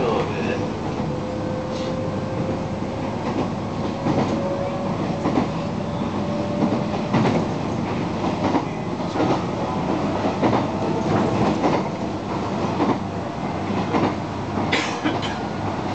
sure